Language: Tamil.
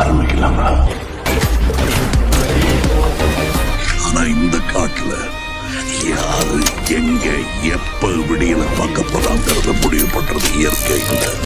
ஆரம்பிக்கலாமா ஆனா இந்த காட்டுல யாரு எங்க எப்ப விடியல பார்க்க போறாங்கிறத முடிவு பண்றது இயற்கை இல்லை.